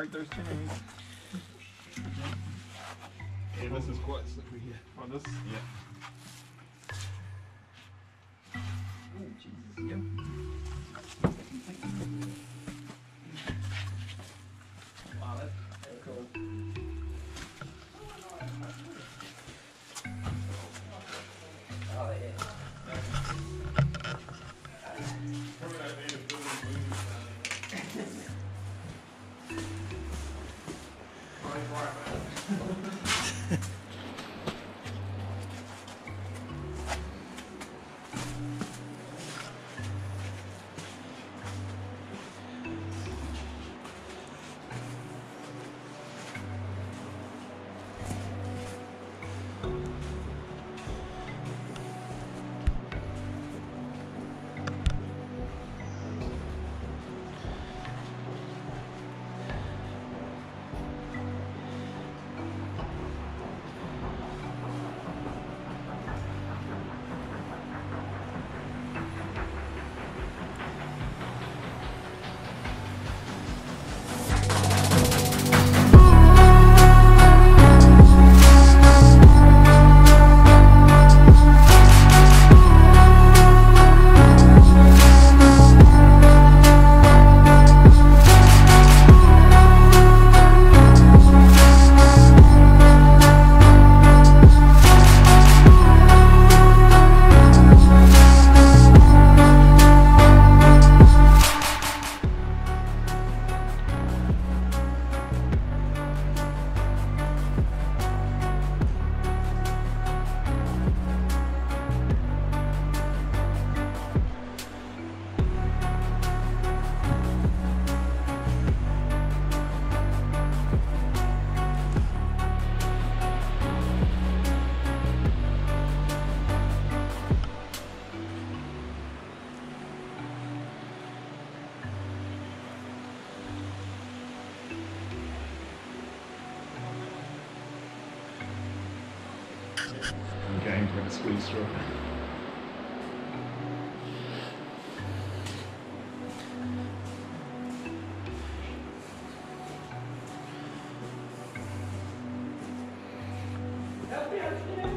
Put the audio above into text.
break those chains. Yeah, this is quite slippery here. Oh, this. Yeah. Oh, Jesus. Yep. Wow, that's, that's cool. I'm going to squeeze through. Help me, help me.